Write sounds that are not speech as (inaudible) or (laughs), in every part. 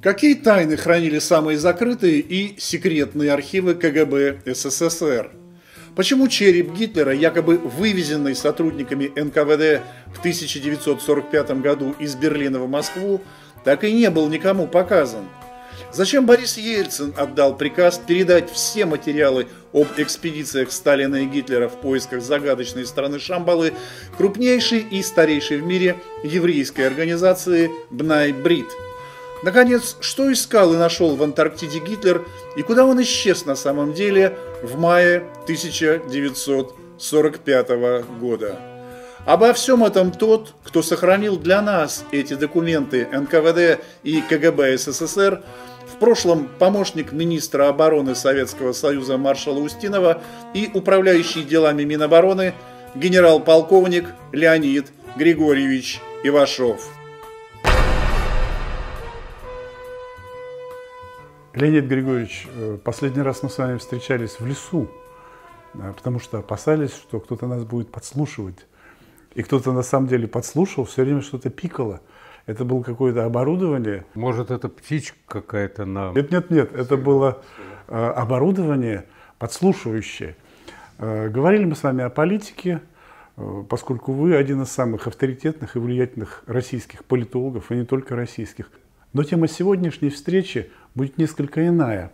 Какие тайны хранили самые закрытые и секретные архивы КГБ СССР? Почему череп Гитлера, якобы вывезенный сотрудниками НКВД в 1945 году из Берлина в Москву, так и не был никому показан? Зачем Борис Ельцин отдал приказ передать все материалы об экспедициях Сталина и Гитлера в поисках загадочной страны Шамбалы крупнейшей и старейшей в мире еврейской организации Бнай-Брит – Наконец, что искал и нашел в Антарктиде Гитлер и куда он исчез на самом деле в мае 1945 года? Обо всем этом тот, кто сохранил для нас эти документы НКВД и КГБ СССР, в прошлом помощник министра обороны Советского Союза маршала Устинова и управляющий делами Минобороны генерал-полковник Леонид Григорьевич Ивашов. Леонид Григорьевич, э, последний раз мы с вами встречались в лесу, э, потому что опасались, что кто-то нас будет подслушивать. И кто-то на самом деле подслушал, все время что-то пикало. Это было какое-то оборудование. Может, это птичка какая-то на... Нет, нет, нет, это было э, оборудование подслушивающее. Говорили мы с вами о политике, поскольку вы один из самых авторитетных и влиятельных российских политологов, и не только российских. Но тема сегодняшней встречи будет несколько иная.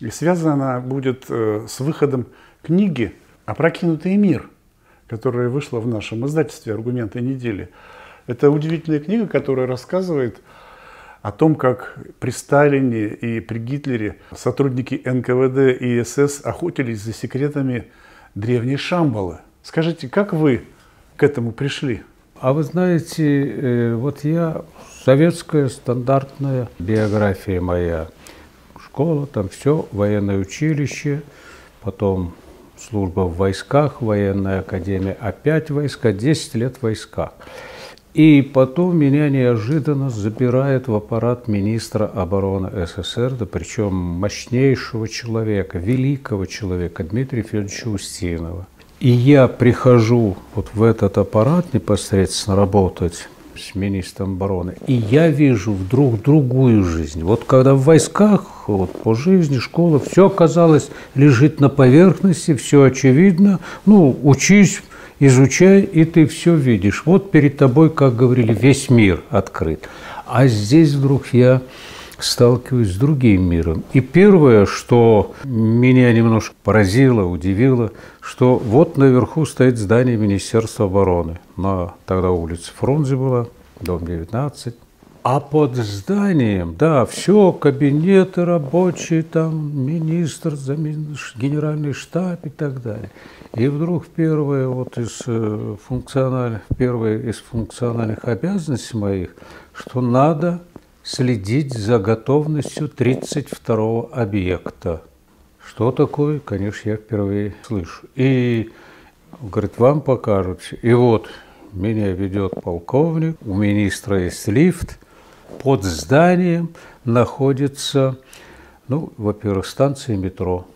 И связана она будет э, с выходом книги «Опрокинутый мир», которая вышла в нашем издательстве «Аргументы недели». Это удивительная книга, которая рассказывает о том, как при Сталине и при Гитлере сотрудники НКВД и СС охотились за секретами древней Шамбалы. Скажите, как вы к этому пришли? А вы знаете, э, вот я, советская стандартная биография моя – школа, там все, военное училище, потом служба в войсках, военная академия, опять войска, 10 лет в войсках. И потом меня неожиданно забирает в аппарат министра обороны СССР, да причем мощнейшего человека, великого человека Дмитрия Федоровича Устинова. И я прихожу вот в этот аппарат непосредственно работать с министром обороны. И я вижу вдруг другую жизнь. Вот когда в войсках, вот по жизни, школа, все казалось лежит на поверхности, все очевидно. Ну, учись, изучай, и ты все видишь. Вот перед тобой, как говорили, весь мир открыт. А здесь вдруг я сталкиваюсь с другим миром. И первое, что меня немножко поразило, удивило, что вот наверху стоит здание Министерства обороны. На тогда улица Фрунзе была, дом 19. А под зданием, да, все, кабинеты рабочие, там министр, генеральный штаб и так далее. И вдруг первое вот из э, функциональных, первое из функциональных обязанностей моих, что надо следить за готовностью 32-го объекта. Что такое, конечно, я впервые слышу. И, говорит, вам покажут. И вот меня ведет полковник, у министра есть лифт, под зданием находится, ну, во-первых, станция метро,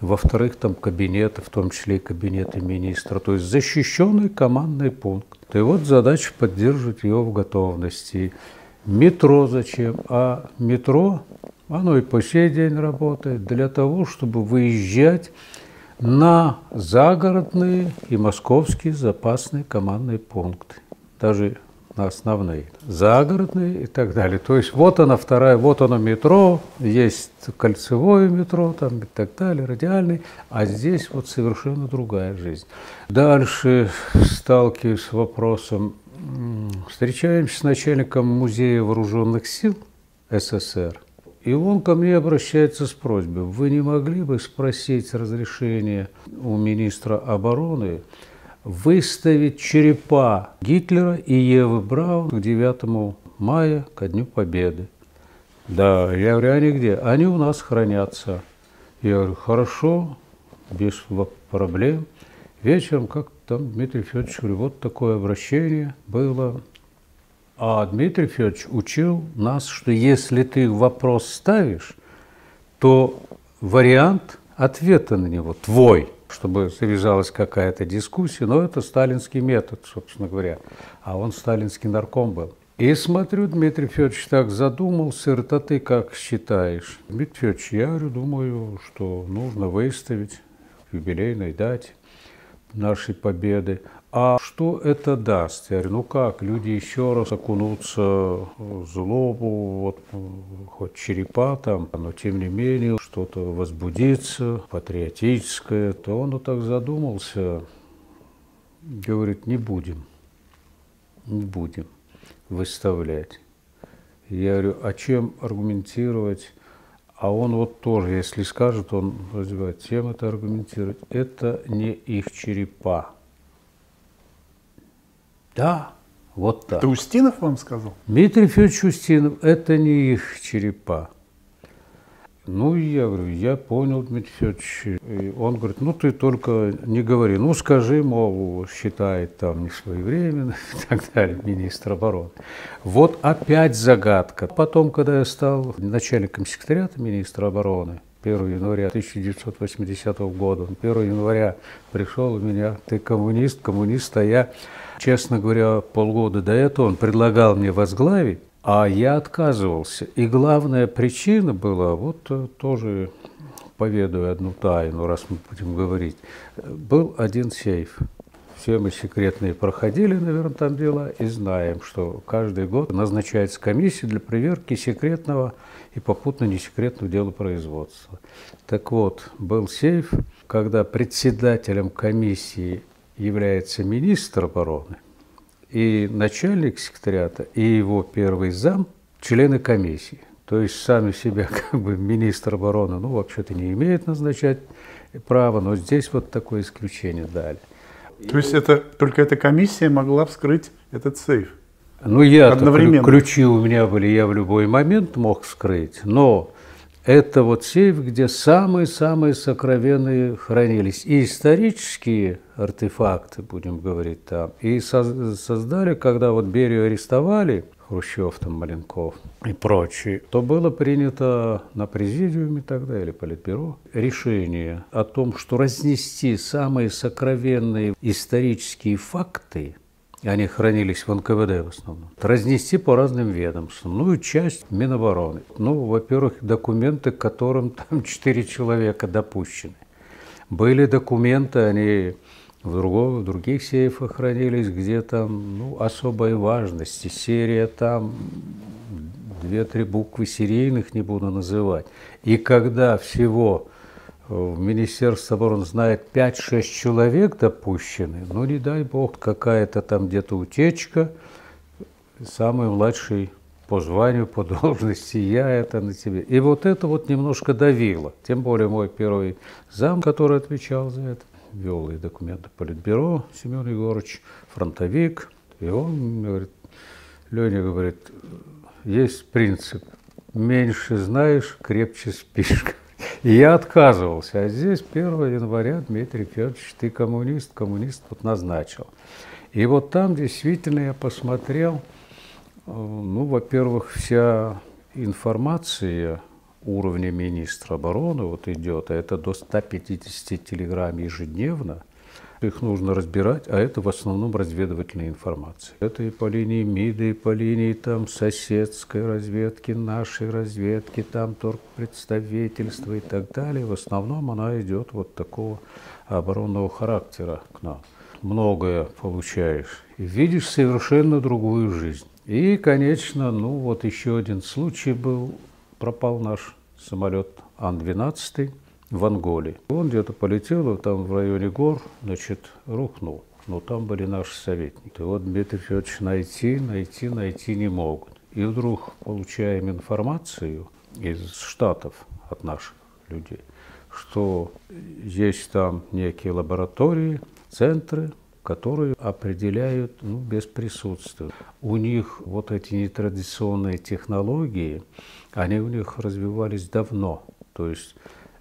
во-вторых, там кабинеты, в том числе и кабинеты министра, то есть защищенный командный пункт. И вот задача поддерживать его в готовности. Метро зачем? А метро, оно и по сей день работает для того, чтобы выезжать на загородные и московские запасные командные пункты. Даже на основные. Загородные и так далее. То есть вот она вторая, вот оно метро, есть кольцевое метро там и так далее, радиальный, а здесь вот совершенно другая жизнь. Дальше сталкиваюсь с вопросом встречаемся с начальником музея вооруженных сил СССР, и он ко мне обращается с просьбой, вы не могли бы спросить разрешение у министра обороны выставить черепа Гитлера и Евы Браун к 9 мая, ко Дню Победы. Да, я говорю, они где? Они у нас хранятся. Я говорю, хорошо, без проблем. Вечером, как там Дмитрий Федорович говорит, вот такое обращение было. А Дмитрий Федорович учил нас, что если ты вопрос ставишь, то вариант ответа на него твой, чтобы завязалась какая-то дискуссия, но это сталинский метод, собственно говоря. А он сталинский нарком был. И смотрю, Дмитрий Федорович так задумался, говорит, ты как считаешь? Дмитрий Федорович, я говорю, думаю, что нужно выставить к юбилейной дате нашей победы. А что это даст? Я говорю, ну как, люди еще раз окунутся в злобу, вот хоть черепа там, но тем не менее что-то возбудится, патриотическое, то он вот так задумался, говорит, не будем, не будем выставлять. Я говорю, а чем аргументировать? А он вот тоже, если скажет, он развивает, чем это аргументировать? Это не их черепа. Да, вот так. Это Устинов вам сказал? Дмитрий Федорович Устинов, это не их черепа. Ну, я говорю, я понял, Дмитрий Федорович. И он говорит, ну, ты только не говори. Ну, скажи, мол, считает там не своевременно (laughs) и так далее, министр обороны. Вот опять загадка. Потом, когда я стал начальником секретариата министра обороны, 1 января 1980 года, 1 января пришел у меня, ты коммунист, коммунист, а я, честно говоря, полгода до этого он предлагал мне возглавить а я отказывался. И главная причина была, вот э, тоже поведаю одну тайну, раз мы будем говорить, был один сейф. Все мы секретные проходили, наверное, там дела, и знаем, что каждый год назначается комиссия для проверки секретного и попутно несекретного дела производства. Так вот, был сейф, когда председателем комиссии является министр обороны, и начальник секретариата, и его первый зам – члены комиссии. То есть сами себя (laughs) как бы министр обороны, ну, вообще-то не имеет назначать права, но здесь вот такое исключение дали. То есть это только эта комиссия могла вскрыть этот сейф? Ну, я ключи у меня были, я в любой момент мог вскрыть, но это вот сейф, где самые-самые сокровенные хранились. И исторические артефакты, будем говорить там, и создали, когда вот Берию арестовали, Хрущев, там, Маленков и прочие, то было принято на президиуме тогда или политбюро решение о том, что разнести самые сокровенные исторические факты – они хранились в НКВД в основном. Разнести по разным ведомствам. Ну и часть Минобороны. Ну, во-первых, документы, к которым (laughs) там четыре человека допущены. Были документы, они в, другого, в других сейфах хранились, где там ну, особой важности. Серия там, две-три буквы серийных не буду называть. И когда всего в Министерство обороны знает 5-6 человек допущены, ну не дай бог, какая-то там где-то утечка, самый младший по званию, по (laughs) должности, я это на тебе. И вот это вот немножко давило. Тем более мой первый зам, который отвечал за это, вел и документы Политбюро, Семен Егорович, фронтовик. И он говорит, Леня говорит, есть принцип, меньше знаешь, крепче спишь. (laughs) И я отказывался. А здесь 1 января Дмитрий Федорович, ты коммунист, коммунист вот назначил. И вот там действительно я посмотрел, э, ну, во-первых, вся информация уровня министра обороны вот идет, а это до 150 телеграмм ежедневно – их нужно разбирать, а это в основном разведывательная информация. Это и по линии МИДа, и по линии там соседской разведки, нашей разведки, там торгпредставительства и так далее. В основном она идет вот такого оборонного характера к нам. Многое получаешь и видишь совершенно другую жизнь. И, конечно, ну вот еще один случай был, пропал наш самолет Ан-12, в Анголе. Он где-то полетел, там в районе гор, значит, рухнул. Но там были наши советники. И вот Дмитрий Федорович найти, найти, найти не могут. И вдруг получаем информацию из Штатов от наших людей, что есть там некие лаборатории, центры, которые определяют ну, без присутствия. У них вот эти нетрадиционные технологии, они у них развивались давно. То есть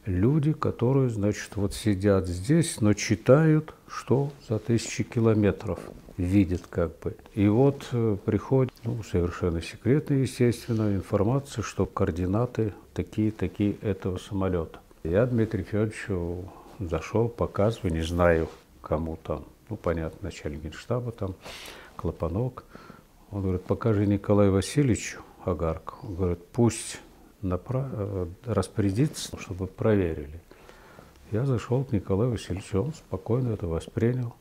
люди, которые, значит, вот сидят здесь, но читают, что за тысячи километров видят как бы. И вот э, приходит, ну, совершенно секретная, естественно, информация, что координаты такие-такие этого самолета. Я Дмитрий Федоровичу зашел, показываю, не знаю, кому там, ну, понятно, начальник генштаба там, Клопанок, Он говорит, покажи Николаю Васильевичу Агарку. Он говорит, пусть направ... Э, распорядится, чтобы проверили. Я зашел к Николаю Васильевичу, он спокойно это воспринял.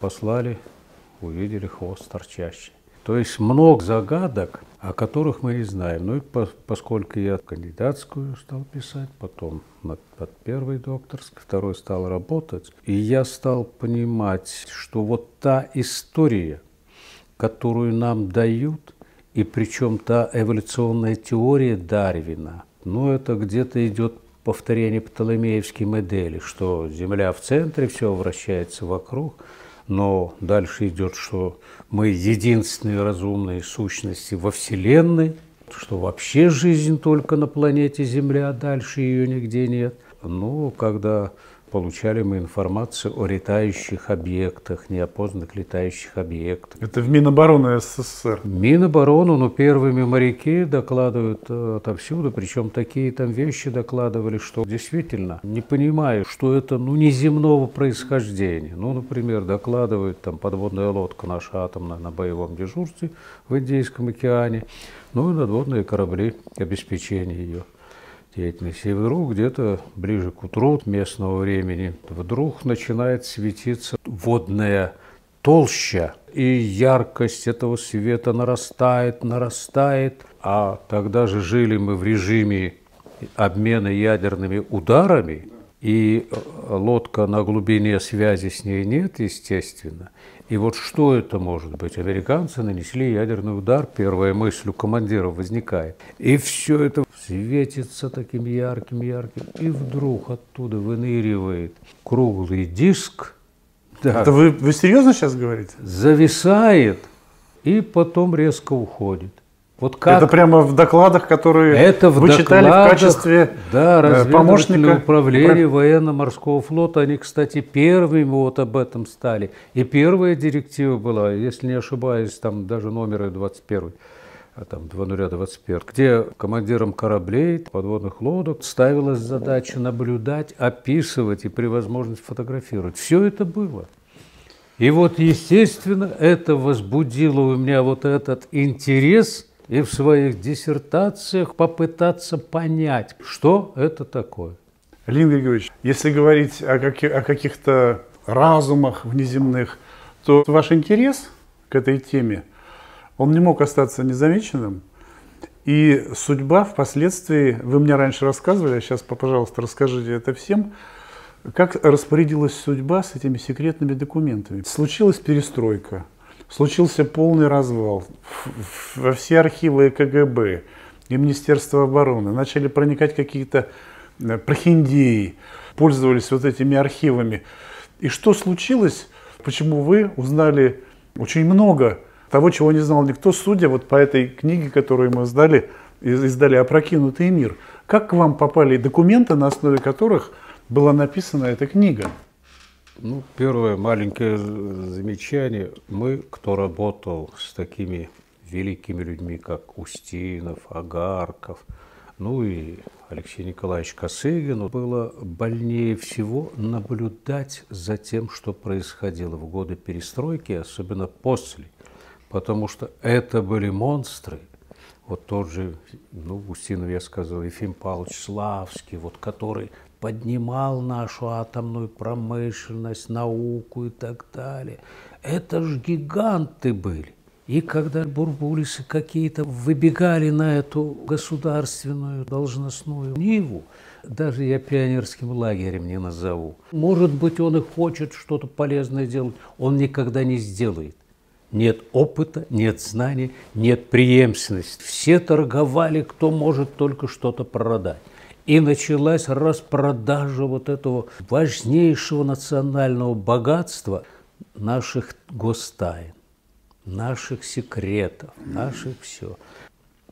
Послали, увидели хвост торчащий. То есть много загадок, о которых мы не знаем. Ну и по, поскольку я кандидатскую стал писать, потом над, над первой докторской, второй стал работать, и я стал понимать, что вот та история, которую нам дают, и причем та эволюционная теория Дарвина, ну это где-то идет повторение Птолемеевской модели, что Земля в центре, все вращается вокруг – но дальше идет, что мы единственные разумные сущности во Вселенной, что вообще жизнь только на планете Земля, а дальше ее нигде нет. Ну, когда получали мы информацию о летающих объектах, неопознанных летающих объектах. Это в Минобороны СССР? Миноборону, ну, первыми моряки докладывают э, отовсюду, причем такие там вещи докладывали, что действительно не понимаю, что это, ну, неземного происхождения. Ну, например, докладывают там подводная лодка наша атомная на боевом дежурстве в Индийском океане, ну, и надводные корабли, обеспечение ее деятельности. И вдруг где-то ближе к утру местного времени вдруг начинает светиться водная толща, и яркость этого света нарастает, нарастает. А тогда же жили мы в режиме обмена ядерными ударами, и лодка на глубине связи с ней нет, естественно. И вот что это может быть? Американцы нанесли ядерный удар, первая мысль у командиров возникает. И все это светится таким ярким-ярким. И вдруг оттуда выныривает круглый диск. Да, это вы, вы серьезно сейчас говорите? Зависает и потом резко уходит. Вот как... Это прямо в докладах, которые это в вы докладах, читали в качестве да, э, помощника управления военно-морского флота. Они, кстати, первыми вот об этом стали. И первая директива была, если не ошибаюсь, там даже номер 21 а там 2021, где командирам кораблей, подводных лодок ставилась задача наблюдать, описывать и при возможности фотографировать. Все это было. И вот, естественно, это возбудило у меня вот этот интерес – и в своих диссертациях попытаться понять, что это такое. Лин Григорьевич, если говорить о, каких- о каких-то разумах внеземных, то ваш интерес к этой теме, он не мог остаться незамеченным. И судьба впоследствии, вы мне раньше рассказывали, а сейчас, пожалуйста, расскажите это всем, как распорядилась судьба с этими секретными документами. Случилась перестройка, случился полный развал во все архивы КГБ и Министерства обороны. Начали проникать какие-то э, прохиндеи, пользовались вот этими архивами. И что случилось? Почему вы узнали очень много того, чего не знал никто, судя вот по этой книге, которую мы издали, издали «Опрокинутый мир». Как к вам попали документы, на основе которых была написана эта книга? Ну, первое маленькое замечание. Мы, кто работал с такими великими людьми, как Устинов, Агарков, ну и Алексей Николаевич Косыгин, было больнее всего наблюдать за тем, что происходило в годы перестройки, особенно после. Потому что это были монстры, вот тот же, ну, Устинов я сказал, Ефим Павлович Славский, вот который поднимал нашу атомную промышленность, науку и так далее. Это ж гиганты были. И когда бурбулисы какие-то выбегали на эту государственную должностную ниву, даже я пионерским лагерем не назову. Может быть, он и хочет что-то полезное делать, он никогда не сделает. Нет опыта, нет знаний, нет преемственности. Все торговали, кто может только что-то продать. И началась распродажа вот этого важнейшего национального богатства наших гостайн, наших секретов, наших все.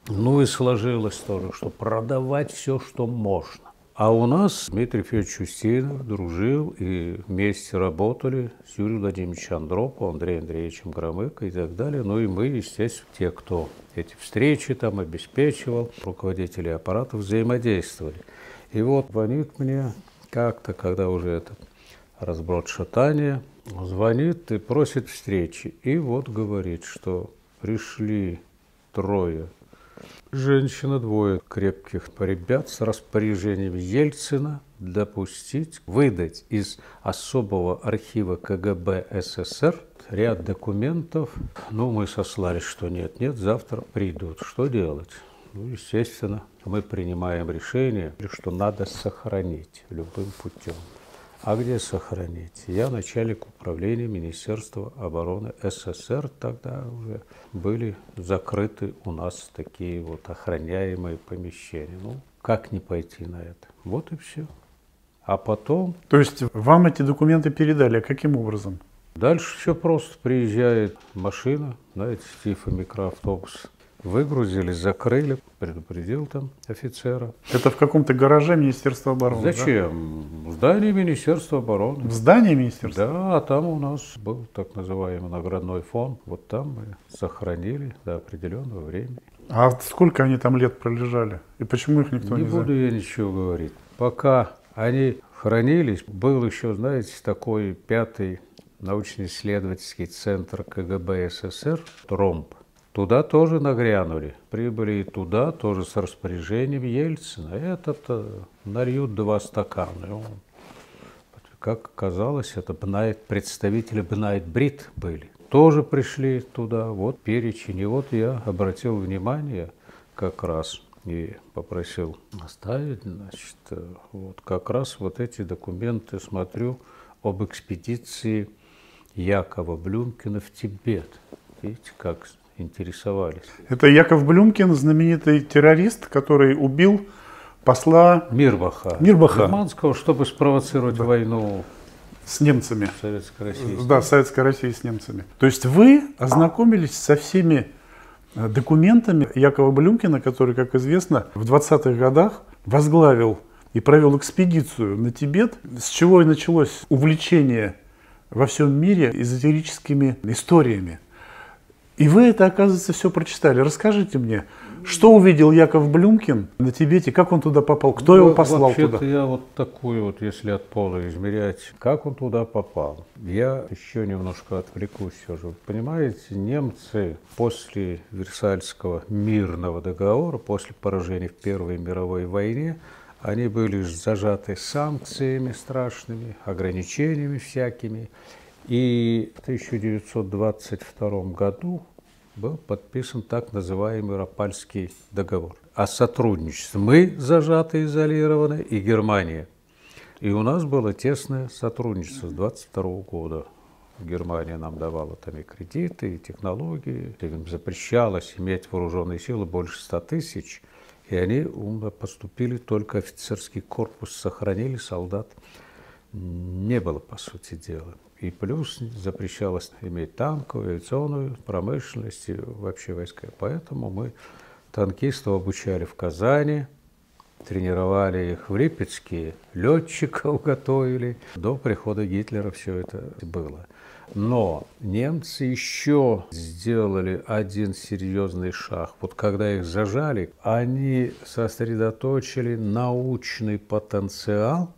Ну и сложилось тоже, что продавать все, что можно. А у нас Дмитрий Федорович Устинов дружил и вместе работали с Юрием Владимировичем Андроповым, Андреем Андреевичем Громыко и так далее. Ну и мы, естественно, те, кто эти встречи там обеспечивал, руководители аппаратов взаимодействовали. И вот звонит мне как-то, когда уже этот разброд шатания, звонит и просит встречи. И вот говорит, что пришли трое. Женщина двое крепких ребят с распоряжением Ельцина допустить, выдать из особого архива КГБ СССР ряд документов. Ну, мы сослались, что нет, нет, завтра придут. Что делать? Ну, естественно, мы принимаем решение, что надо сохранить любым путем. А где сохранить? Я начальник управления Министерства обороны СССР. Тогда уже были закрыты у нас такие вот охраняемые помещения. Ну, как не пойти на это? Вот и все. А потом... То есть вам эти документы передали, а каким образом? Дальше все просто. Приезжает машина, знаете, типа микроавтобус, Выгрузили, закрыли, предупредил там офицера. Это в каком-то гараже Министерства обороны? Зачем? Да? В здании Министерства обороны. В здании Министерства? Да, а там у нас был так называемый наградной фонд. Вот там мы сохранили до определенного времени. А сколько они там лет пролежали? И почему их никто не Не буду я ничего говорить. Пока они хранились, был еще, знаете, такой пятый научно-исследовательский центр КГБ СССР, ТРОМП. Туда тоже нагрянули. Прибыли и туда, тоже с распоряжением Ельцина. Этот нальют два стакана. Как оказалось, это Бнайт, представители Бнайт Брит были. Тоже пришли туда, вот перечень. И вот я обратил внимание как раз и попросил оставить, значит, вот как раз вот эти документы смотрю об экспедиции Якова Блюмкина в Тибет. Видите, как интересовались. Это Яков Блюмкин, знаменитый террорист, который убил посла Мирбаха, Мирбаха. Германского, чтобы спровоцировать да. войну с немцами. Советской России. Да, Советской России с немцами. То есть вы ознакомились со всеми э, документами Якова Блюмкина, который, как известно, в 20-х годах возглавил и провел экспедицию на Тибет, с чего и началось увлечение во всем мире эзотерическими историями. И вы это, оказывается, все прочитали. Расскажите мне, что увидел Яков Блюмкин на Тибете, как он туда попал, кто ну, его послал туда? я вот такой вот, если от пола измерять, как он туда попал. Я еще немножко отвлекусь все же. Понимаете, немцы после Версальского мирного договора, после поражения в Первой мировой войне, они были зажаты санкциями страшными, ограничениями всякими. И в 1922 году был подписан так называемый Рапальский договор о сотрудничестве. Мы зажаты, изолированы, и Германия. И у нас было тесное сотрудничество с 22 года. Германия нам давала там и кредиты, и технологии. Им запрещалось иметь вооруженные силы больше 100 тысяч. И они умно поступили, только офицерский корпус сохранили, солдат не было, по сути дела. И плюс запрещалось иметь танковую, авиационную промышленность и вообще войска. Поэтому мы танкистов обучали в Казани, тренировали их в Липецке, летчиков готовили. До прихода Гитлера все это было. Но немцы еще сделали один серьезный шаг. Вот когда их зажали, они сосредоточили научный потенциал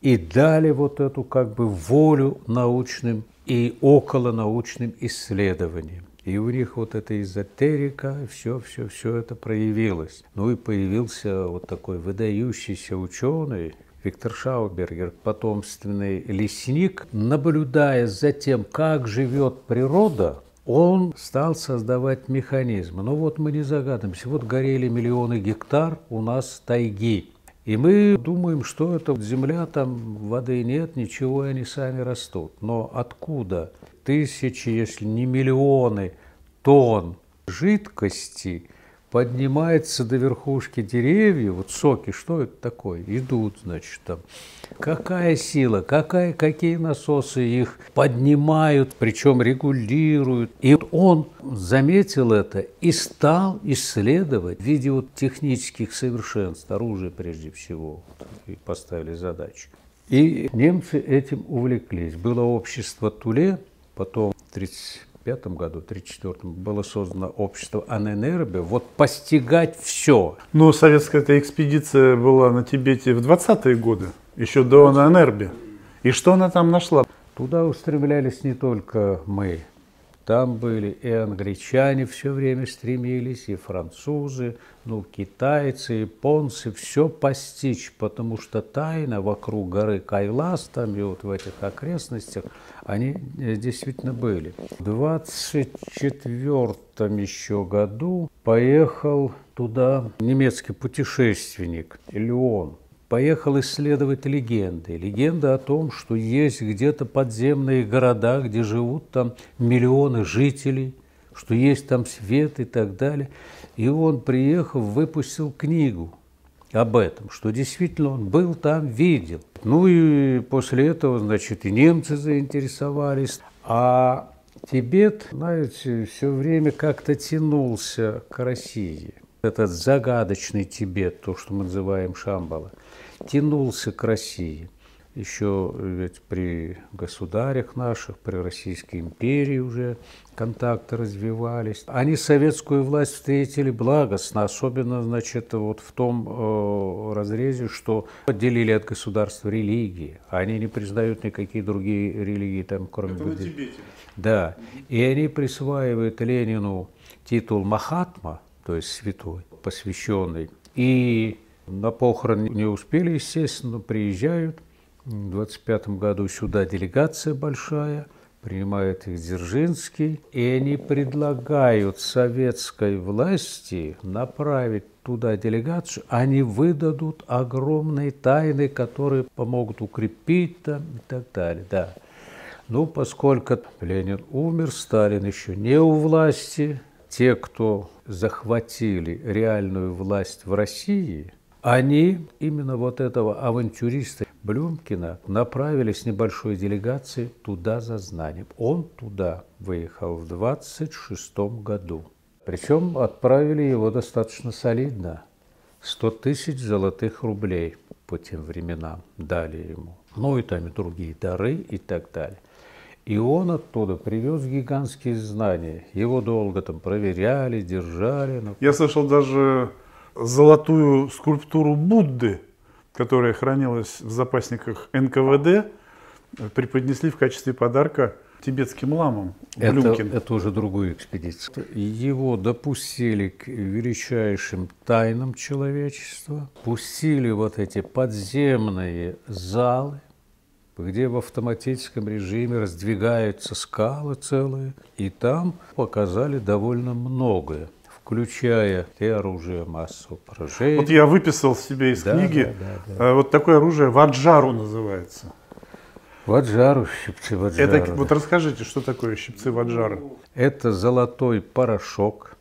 и дали вот эту как бы волю научным и околонаучным исследованиям. И у них вот эта эзотерика, все, все, все это проявилось. Ну и появился вот такой выдающийся ученый, Виктор Шаубергер, потомственный лесник, наблюдая за тем, как живет природа, он стал создавать механизмы. Ну вот мы не загадываемся, вот горели миллионы гектар у нас тайги. И мы думаем, что это земля, там воды нет, ничего, и они сами растут. Но откуда тысячи, если не миллионы тонн жидкости – поднимается до верхушки деревьев, вот соки, что это такое? Идут, значит, там. Какая сила, какая, какие насосы их поднимают, причем регулируют. И он заметил это и стал исследовать в виде вот технических совершенств, оружия прежде всего, и поставили задачу. И немцы этим увлеклись. Было общество Туле, потом в 30 1935 году, 1934 было создано общество Аненербе, вот постигать все. Но советская эта экспедиция была на Тибете в 20-е годы, еще до Аненербе. И что она там нашла? Туда устремлялись не только мы. Там были и англичане все время стремились, и французы, ну, китайцы, японцы, все постичь, потому что тайна вокруг горы Кайлас, там и вот в этих окрестностях, они э, действительно были. В 24 еще году поехал туда немецкий путешественник Леон, поехал исследовать легенды. Легенда о том, что есть где-то подземные города, где живут там миллионы жителей, что есть там свет и так далее. И он, приехав, выпустил книгу об этом, что действительно он был там, видел. Ну и после этого, значит, и немцы заинтересовались. А Тибет, знаете, все время как-то тянулся к России. Этот загадочный Тибет, то, что мы называем Шамбала – тянулся к России. Еще ведь при государях наших, при Российской империи уже контакты развивались. Они советскую власть встретили благостно, особенно, значит, вот в том э, разрезе, что отделили от государства религии. Они не признают никакие другие религии, там, кроме Это буддизма. на Тибете. Да. И они присваивают Ленину титул Махатма, то есть святой, посвященный. И на похороны не успели, естественно, но приезжают. В 25 году сюда делегация большая, принимает их Дзержинский, и они предлагают советской власти направить туда делегацию, они выдадут огромные тайны, которые помогут укрепить там и так далее. Да. Ну, поскольку Ленин умер, Сталин еще не у власти, те, кто захватили реальную власть в России – они, именно вот этого авантюриста Блюмкина, направили с небольшой делегацией туда за знанием. Он туда выехал в 26 году. Причем отправили его достаточно солидно. 100 тысяч золотых рублей по тем временам дали ему. Ну и там и другие дары и так далее. И он оттуда привез гигантские знания. Его долго там проверяли, держали. Я слышал даже золотую скульптуру Будды, которая хранилась в запасниках НКВД, преподнесли в качестве подарка тибетским ламам. Это, это уже другую экспедицию. Его допустили к величайшим тайнам человечества, пустили вот эти подземные залы, где в автоматическом режиме раздвигаются скалы целые, и там показали довольно многое включая и оружие массового поражения. Вот я выписал себе из Да, книги, да, да, да. э, вот такое оружие ваджару называется. Ваджару, щипцы ваджару. Это, вот расскажите, что такое щипцы ваджара? Это золотой порошок,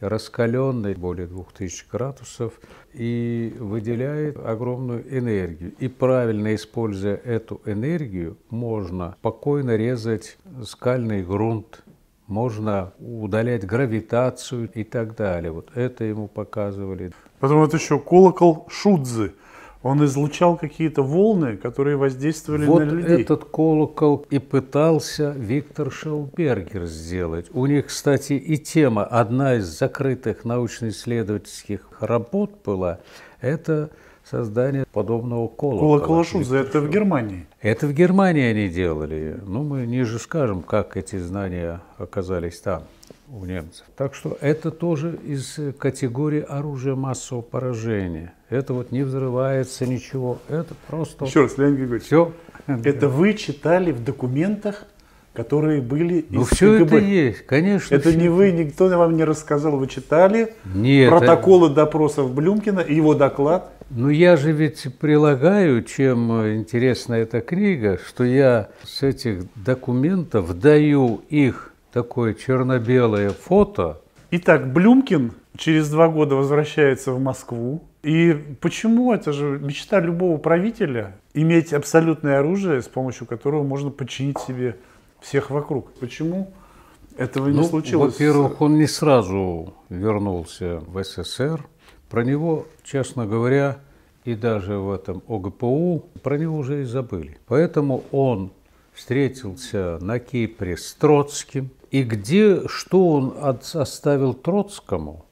раскаленный более 2000 градусов, и выделяет огромную энергию. И правильно используя эту энергию, можно спокойно резать скальный грунт, можно удалять гравитацию и так далее. Вот это ему показывали. Потом вот еще колокол Шудзы. Он излучал какие-то волны, которые воздействовали Вот на людей. этот колокол и пытался Виктор Шелбергер сделать. У них, кстати, и тема, одна из закрытых научно-исследовательских работ была, это создание подобного колокола. Колокол Шудзы, это в Германии. Это в Германии они делали. Ну, мы ниже скажем, как эти знания оказались там, у немцев. Так что это тоже из категории оружия массового поражения. Это вот не взрывается ничего, это просто Еще раз, Леонид Григорьевич, все. это вы читали в документах, которые были Ну, из все это КГБ? есть, конечно. Это не вы, никто вам не рассказал, вы читали Нет, протоколы допросов Блюмкина и его доклад. Ну, я же ведь прилагаю, чем интересна эта книга, что я с этих документов даю их такое черно-белое фото. Итак, Блюмкин через два года возвращается в Москву. И почему это же мечта любого правителя иметь абсолютное оружие, с помощью которого можно подчинить себе всех вокруг? Почему этого не Ну, случилось? во-первых, он не сразу вернулся в СССР. Про него, честно говоря, и даже в этом ОГПУ, про него уже и забыли. Поэтому он встретился на Кипре с Троцким. И где, что он оставил Троцкому,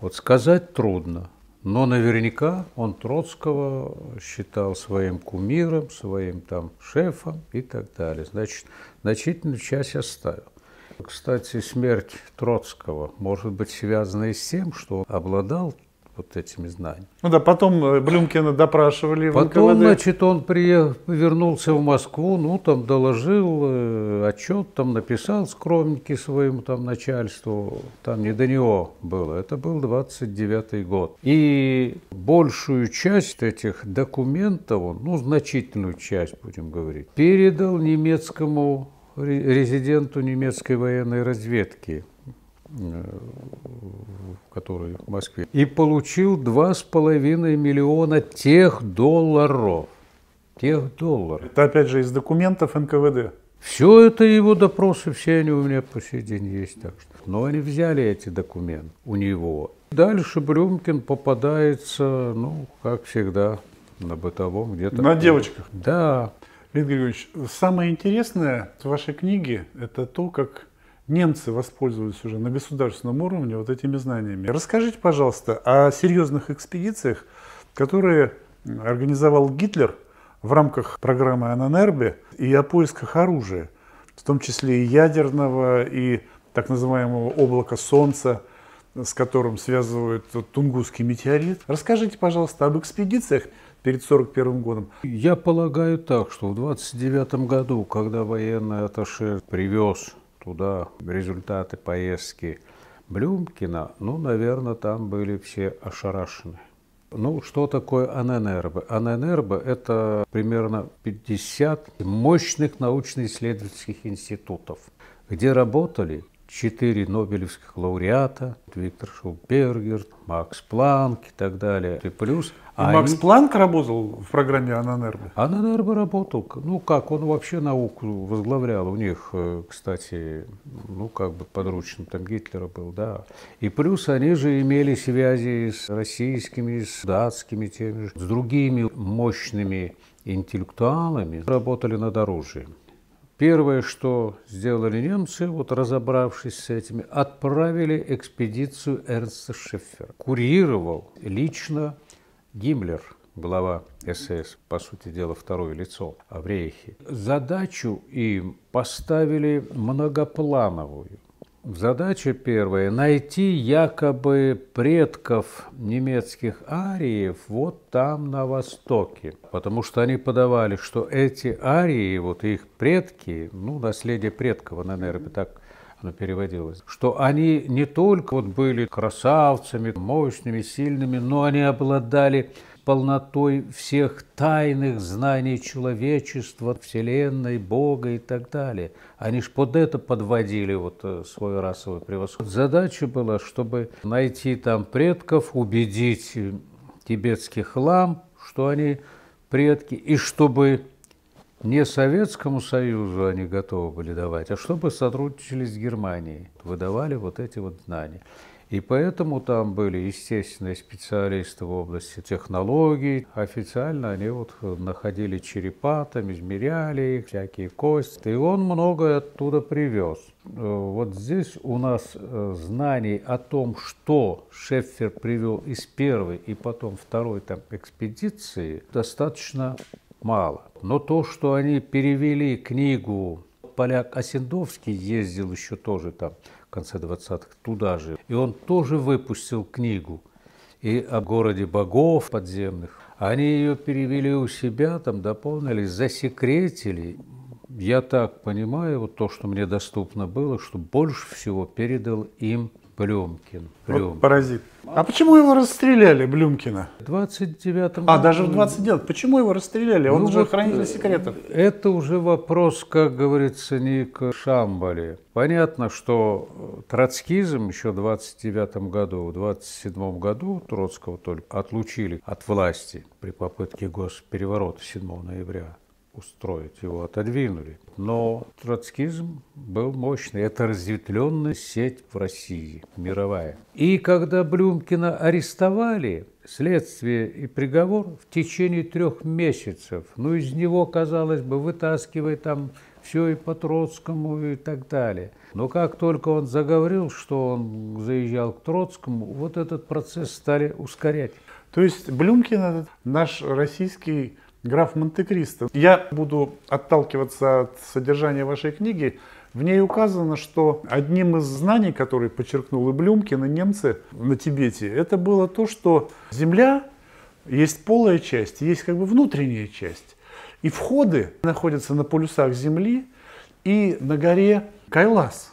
вот сказать трудно. Но наверняка он Троцкого считал своим кумиром, своим там шефом и так далее. Значит, значительную часть оставил. Кстати, смерть Троцкого может быть связана и с тем, что он обладал вот этими знаниями. Ну да, потом э, Блюмкина допрашивали Потом, в НКВД. значит, он приехал, вернулся в Москву, ну, там доложил э, отчет, там написал скромненький своему там начальству, там не до него было, это был 29-й год. И большую часть этих документов, он, ну, значительную часть, будем говорить, передал немецкому резиденту немецкой военной разведки который в Москве, и получил два с половиной миллиона тех долларов. Тех долларов. Это опять же из документов НКВД. Все это его допросы, все они у меня по сей день есть. Так что. Но они взяли эти документы у него. Дальше Брюмкин попадается, ну, как всегда, на бытовом где-то. На девочках. Да. Леонид Григорьевич, самое интересное в вашей книге – это то, как немцы воспользовались уже на государственном уровне вот этими знаниями. Расскажите, пожалуйста, о серьезных экспедициях, которые организовал Гитлер в рамках программы Ананербе и о поисках оружия, в том числе и ядерного, и так называемого облака Солнца, с которым связывают Тунгусский метеорит. Расскажите, пожалуйста, об экспедициях перед 1941 годом. Я полагаю так, что в 1929 году, когда военный атташе привез туда результаты поездки Блюмкина, ну, наверное, там были все ошарашены. Ну, что такое АННРБ? АННРБ – это примерно 50 мощных научно-исследовательских институтов, где работали четыре нобелевских лауреата, Виктор Шулбергер, Макс Планк и так далее. И плюс и они... Макс Планк работал в программе Ананербе? Ананербе работал. Ну как, он вообще науку возглавлял. У них, э, кстати, ну как бы подручным там Гитлера был, да. И плюс они же имели связи с российскими, с датскими, теми же, с другими мощными интеллектуалами, работали над оружием. Первое, что сделали немцы, вот разобравшись с этими, отправили экспедицию Эрнста Шеффера. Курировал лично Гиммлер, глава СС, по сути дела, второе лицо в Рейхе, задачу им поставили многоплановую. Задача первая – найти якобы предков немецких ариев вот там, на востоке. Потому что они подавали, что эти арии, вот их предки, ну, наследие предков, наверное, так оно переводилось, что они не только вот были красавцами, мощными, сильными, но они обладали полнотой всех тайных знаний человечества, Вселенной, Бога и так далее. Они ж под это подводили вот э, свой расовый превосходство. Задача была, чтобы найти там предков, убедить тибетских лам, что они предки, и чтобы не Советскому Союзу они готовы были давать, а чтобы сотрудничали с Германией, выдавали вот эти вот знания. И поэтому там были естественные специалисты в области технологий. Официально они вот находили черепа, там измеряли их, всякие кости. И он многое оттуда привез. Вот здесь у нас э, знаний о том, что Шеффер привел из первой и потом второй там экспедиции, достаточно мало. Но то, что они перевели книгу, поляк Осендовский ездил еще тоже там в конце 20-х туда же, и он тоже выпустил книгу и о городе богов подземных. Они ее перевели у себя, там дополнили, засекретили. Я так понимаю, вот то, что мне доступно было, что больше всего передал им Блюмкин. Блюмкин. Вот паразит. А почему его расстреляли, Блюмкина? В 29 А, даже в 29 Почему его расстреляли? Он ну, же вот хранитель секретов. Это уже вопрос, как говорится, не к Шамбале. Понятно, что троцкизм еще в 29 году, в 27 году Троцкого только отлучили от власти при попытке госпереворота 7 ноября устроить, его отодвинули. Но троцкизм был мощный. Это разветвленная сеть в России, мировая. И когда Блюмкина арестовали, следствие и приговор в течение трех месяцев, ну, из него, казалось бы, вытаскивай там все и по Троцкому и так далее. Но как только он заговорил, что он заезжал к Троцкому, вот этот процесс стали ускорять. То есть Блюмкин – наш российский граф Монте-Кристо. Я буду отталкиваться от содержания вашей книги. В ней указано, что одним из знаний, которые подчеркнул и Блюмкин, и немцы на Тибете, это было то, что Земля есть полая часть, есть как бы внутренняя часть. И входы находятся на полюсах Земли и на горе Кайлас.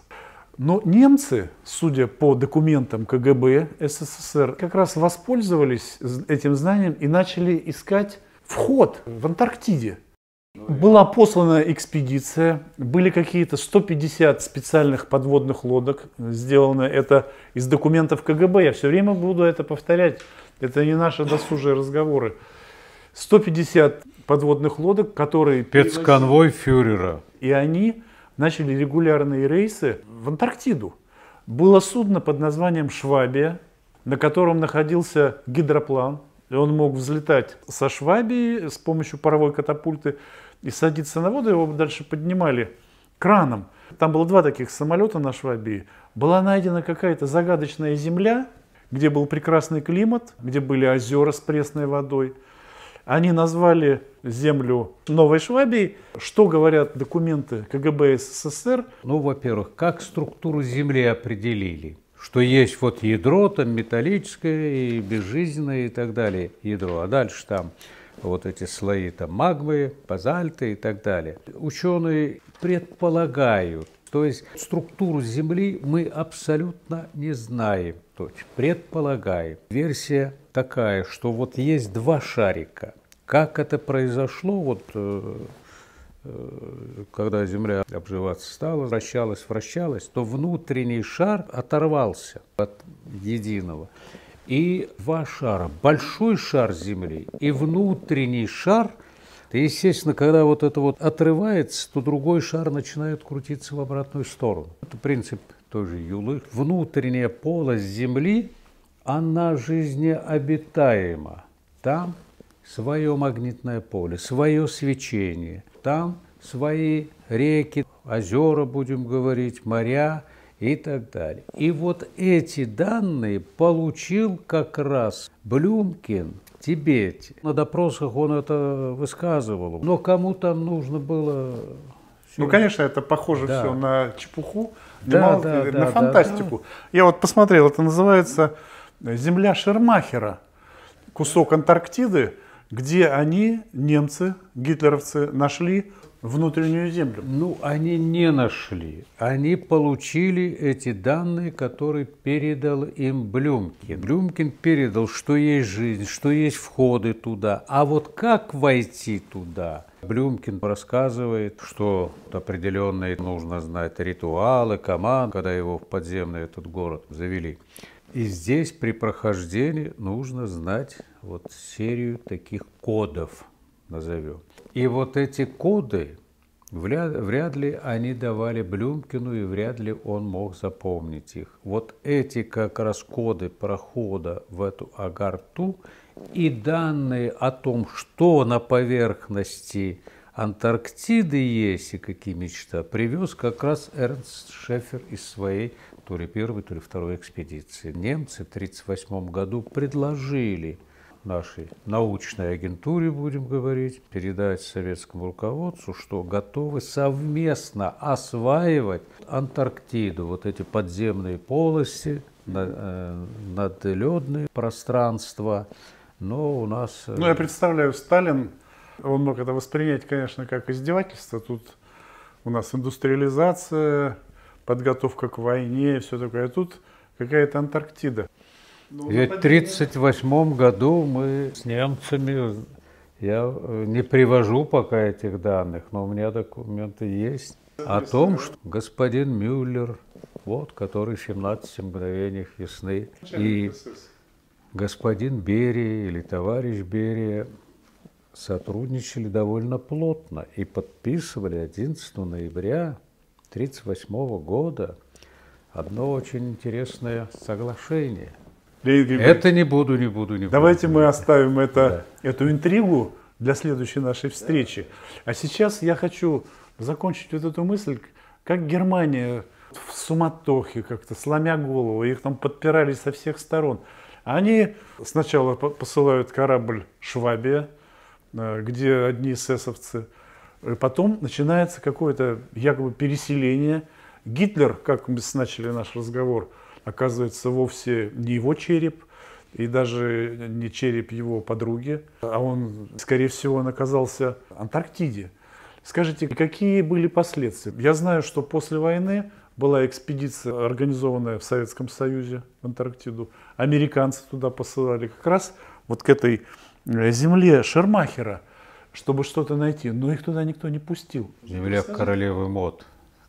Но немцы, судя по документам КГБ СССР, как раз воспользовались этим знанием и начали искать вход в Антарктиде. Была послана экспедиция, были какие-то 150 специальных подводных лодок сделано. Это из документов КГБ. Я все время буду это повторять. Это не наши досужие разговоры. 150 подводных лодок, которые... Спецконвой фюрера. И они начали регулярные рейсы в Антарктиду. Было судно под названием «Швабия», на котором находился гидроплан. Он мог взлетать со Швабии с помощью паровой катапульты и садиться на воду. Его дальше поднимали краном. Там было два таких самолета на Швабии. Была найдена какая-то загадочная земля, где был прекрасный климат, где были озера с пресной водой – они назвали землю Новой Швабией. Что говорят документы КГБ СССР? Ну, во-первых, как структуру Земли определили? Что есть вот ядро там металлическое и безжизненное и так далее ядро, а дальше там вот эти слои там магмы, базальты и так далее. Ученые предполагают, то есть структуру Земли мы абсолютно не знаем, то есть предполагаем. Версия такая, что вот есть два шарика. Как это произошло, вот э, когда Земля обживаться стала, вращалась, вращалась, то внутренний шар оторвался от единого. И два шара, большой шар Земли и внутренний шар, и, естественно, когда вот это вот отрывается, то другой шар начинает крутиться в обратную сторону. Это принцип той же Юлы. Внутренняя полость Земли – она жизнеобитаема. Там свое магнитное поле, свое свечение, там свои реки, озера, будем говорить, моря и так далее. И вот эти данные получил как раз Блюмкин в Тибете. На допросах он это высказывал. Но кому там нужно было... Ну, конечно, это похоже да. все на чепуху, да, да, на да, фантастику. Да, да. Я вот посмотрел, это называется земля Шермахера, кусок Антарктиды, где они, немцы, гитлеровцы, нашли внутреннюю землю. Ну, они не нашли. Они получили эти данные, которые передал им Блюмкин. Блюмкин передал, что есть жизнь, что есть входы туда. А вот как войти туда? Блюмкин рассказывает, что определенные нужно знать ритуалы, команд, когда его в подземный этот город завели. И здесь при прохождении нужно знать вот серию таких кодов, назовем. И вот эти коды, вряд, вряд ли они давали Блюмкину, и вряд ли он мог запомнить их. Вот эти как раз коды прохода в эту агарту и данные о том, что на поверхности Антарктиды есть и какие мечта, привез как раз Эрнст Шефер из своей то ли первой, то ли второй экспедиции. Немцы в 1938 году предложили нашей научной агентуре, будем говорить, передать советскому руководству, что готовы совместно осваивать Антарктиду, вот эти подземные полости, э, надледные пространства. Но у нас... Э, ну, я представляю, Сталин, он мог это воспринять, конечно, как издевательство. Тут у нас индустриализация, подготовка к войне, все такое. А тут какая-то Антарктида. Ну, Ведь в 1938 году мы с немцами, я э, не привожу пока этих данных, но у меня документы есть, о том, что господин Мюллер, вот, который в 17 мгновениях весны, и господин Берия или товарищ Берия сотрудничали довольно плотно и подписывали 11 ноября 1938 года одно очень интересное соглашение. Это не буду, не буду, не буду. Давайте мы оставим это, да. эту интригу для следующей нашей встречи. А сейчас я хочу закончить вот эту мысль, как Германия в суматохе, как-то сломя голову, их там подпирали со всех сторон. Они сначала посылают корабль «Швабия», э, где одни эсэсовцы Потом начинается какое-то якобы переселение. Гитлер, как мы начали наш разговор, оказывается вовсе не его череп, и даже не череп его подруги, а он, скорее всего, он оказался в Антарктиде. Скажите, какие были последствия? Я знаю, что после войны была экспедиция, организованная в Советском Союзе в Антарктиду. Американцы туда посылали как раз вот к этой э, земле Шермахера, чтобы что-то найти. Но их туда никто не пустил. Земля королевы Мод.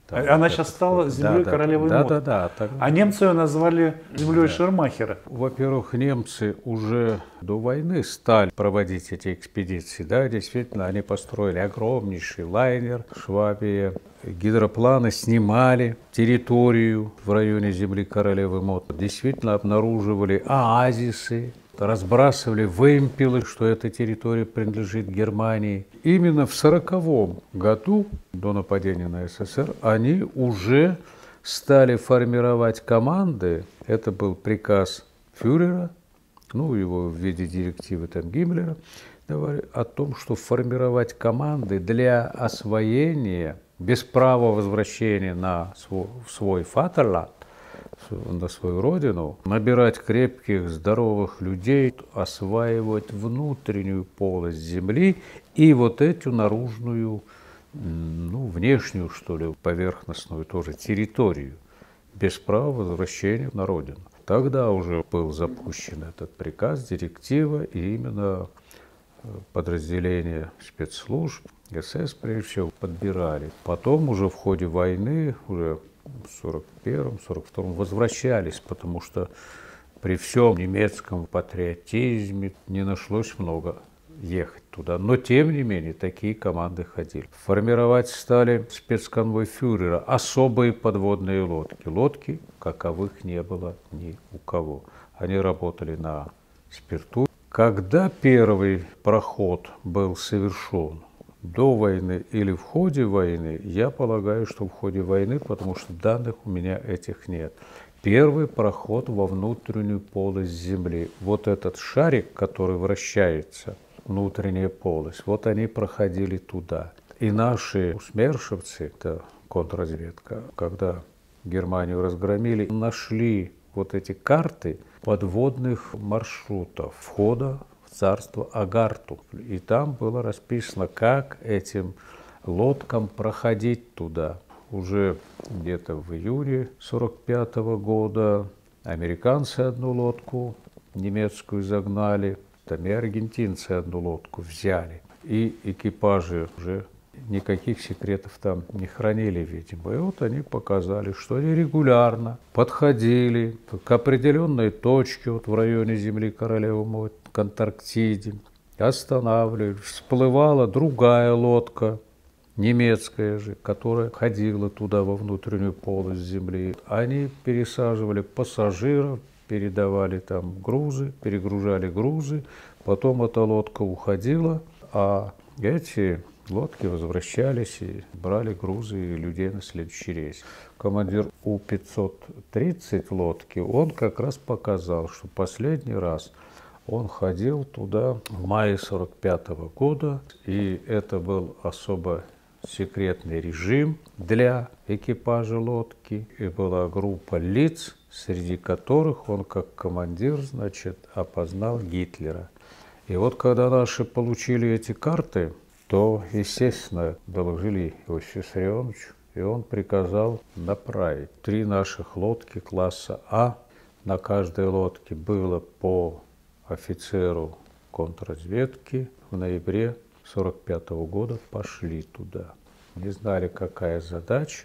Там Она сейчас стала землей да, королевы да, мод. Да, да, да. А немцы ее назвали землей да. Шермахера. Во-первых, немцы уже до войны стали проводить эти экспедиции. Да, действительно, они построили огромнейший лайнер Швабия. Гидропланы снимали территорию в районе земли королевы мод. Действительно обнаруживали оазисы, разбрасывали вымпелы, что эта территория принадлежит Германии. Именно в 1940 году, до нападения на СССР, они уже стали формировать команды. Это был приказ фюрера, ну, его в виде директивы там Гиммлера, о том, что формировать команды для освоения без права возвращения на свой, в свой фатерланд на свою родину, набирать крепких, здоровых людей, осваивать внутреннюю полость земли и вот эту наружную, ну, внешнюю, что ли, поверхностную тоже территорию, без права возвращения на родину. Тогда уже был запущен этот приказ, директива, и именно э, подразделения спецслужб, СС, прежде всего, подбирали. Потом уже в ходе войны, уже в 41-м, 42-м возвращались, потому что при всем немецком патриотизме не нашлось много ехать туда. Но, тем не менее, такие команды ходили. Формировать стали спецконвой фюрера, особые подводные лодки. Лодки, каковых не было ни у кого. Они работали на спирту. Когда первый проход был совершен, до войны или в ходе войны, я полагаю, что в ходе войны, потому что данных у меня этих нет. Первый проход во внутреннюю полость Земли. Вот этот шарик, который вращается, внутренняя полость, вот они проходили туда. И наши смершевцы, это контрразведка, когда Германию разгромили, нашли вот эти карты подводных маршрутов входа царство Агарту. И там было расписано, как этим лодкам проходить туда. Уже где-то в июне 45 -го года американцы одну лодку немецкую загнали, там и аргентинцы одну лодку взяли. И экипажи уже никаких секретов там не хранили, видимо. И вот они показали, что они регулярно подходили к определенной точке вот в районе земли королевы к Антарктиде, останавливались, всплывала другая лодка, немецкая же, которая ходила туда во внутреннюю полость земли. Они пересаживали пассажиров, передавали там грузы, перегружали грузы, потом эта лодка уходила, а эти лодки возвращались и брали грузы и людей на следующий рейс. Командир У-530 лодки, он как раз показал, что последний раз – он ходил туда в мае 45 -го года, и это был особо секретный режим для экипажа лодки. И была группа лиц, среди которых он как командир, значит, опознал Гитлера. И вот когда наши получили эти карты, то, естественно, доложили Иосифу Виссарионовичу, и он приказал направить три наших лодки класса А. На каждой лодке было по офицеру контрразведки в ноябре 1945 года пошли туда. Не знали, какая задача.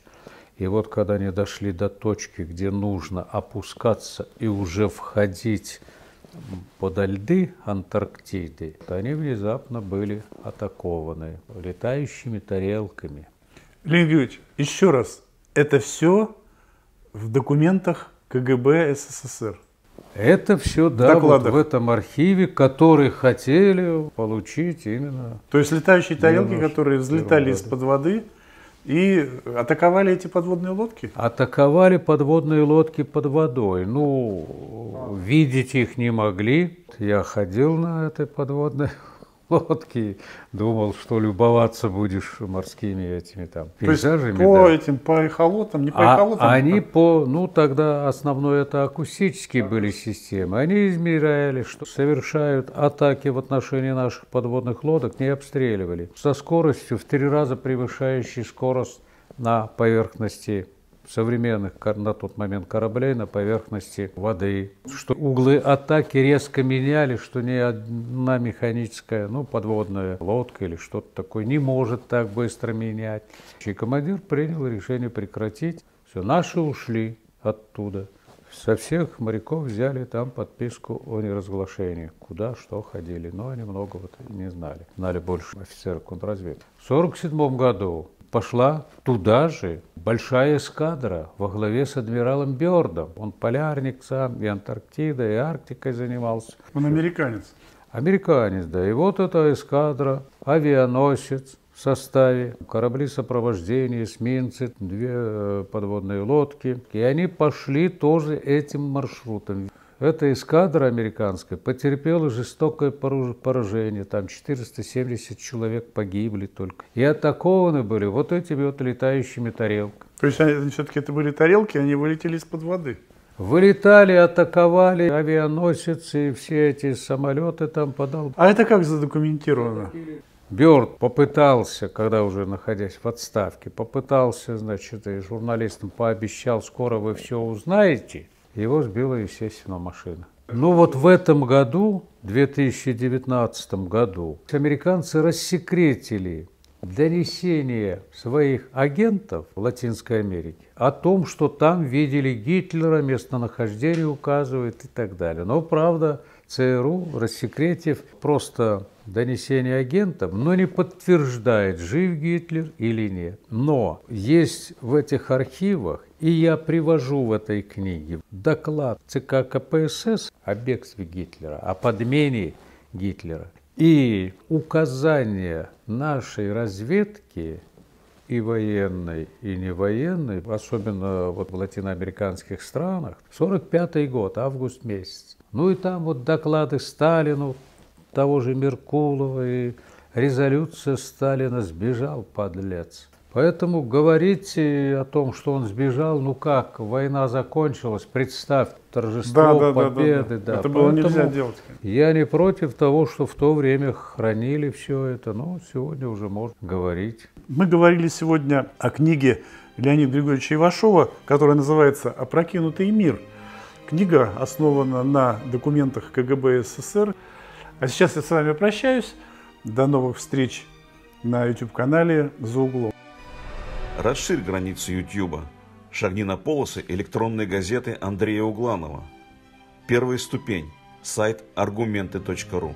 И вот когда они дошли до точки, где нужно опускаться и уже входить подо льды Антарктиды, то они внезапно были атакованы летающими тарелками. Леонид Юрьевич, еще раз, это все в документах КГБ СССР? Это все, да, вот в этом архиве, который хотели получить именно. То есть летающие тарелки, которые взлетали из-под воды и атаковали эти подводные лодки? Атаковали подводные лодки под водой. Ну, видеть их не могли. Я ходил на этой подводной лодки, думал, что любоваться будешь морскими этими там пейзажами. То есть по да. этим, по эхолотам, не по А эхолотам? они а- по, ну тогда основное это акустические были системы. Они измеряли, что совершают атаки в отношении наших подводных лодок, не обстреливали. Со скоростью в три раза превышающей скорость на поверхности современных на тот момент кораблей на поверхности воды. Что углы атаки резко меняли, что ни одна механическая, ну, подводная лодка или что-то такое не может так быстро менять. И командир принял решение прекратить. Все, наши ушли оттуда. Со всех моряков взяли там подписку о неразглашении. Куда, что ходили. Но они много вот не знали. Знали больше офицеров контрразведки. В 1947 году пошла туда же большая эскадра во главе с адмиралом Бёрдом. Он полярник сам, и Антарктидой, и Арктикой занимался. Он американец. Американец, да. И вот эта эскадра, авианосец в составе, корабли сопровождения, эсминцы, две э, подводные лодки. И они пошли тоже этим маршрутом. Эта эскадра американская потерпела жестокое поражение. Там 470 человек погибли только. И атакованы были вот этими вот летающими тарелками. То есть все-таки это были тарелки, они вылетели из-под воды. Вылетали, атаковали авианосец и все эти самолеты там подал. А это как задокументировано? Бёрд попытался, когда уже находясь в отставке, попытался, значит, и журналистам пообещал, скоро вы все узнаете. Его сбила, естественно, машина. Ну вот в этом году, 2019 году, американцы рассекретили донесение своих агентов в Латинской Америке о том, что там видели Гитлера, местонахождение указывает и так далее. Но, правда, ЦРУ, рассекретив просто донесение агентов, но не подтверждает, жив Гитлер или нет. Но есть в этих архивах, и я привожу в этой книге доклад ЦК КПСС о бегстве Гитлера, о подмене Гитлера. И указания нашей разведки и военной, и не военной, особенно вот в латиноамериканских странах, 45 год, август месяц. Ну и там вот доклады Сталину, того же Меркулова и резолюция Сталина «Сбежал, подлец». Поэтому говорить о том, что он сбежал, ну как, война закончилась, представь, торжество Да, да, да, да, победы. да. Это было Поэтому нельзя делать. Я не против того, что в то время хранили все это, но сегодня уже можно говорить. Мы говорили сегодня о книге Леонида Григорьевича Ивашова, которая называется «Опрокинутый мир». Книга основана на документах КГБ СССР. А сейчас я с вами прощаюсь. До новых встреч на YouTube-канале «За углом». Расширь границы Ютьюба. Шагни на полосы электронной газеты Андрея Угланова. Первая ступень. Сайт аргументы.ру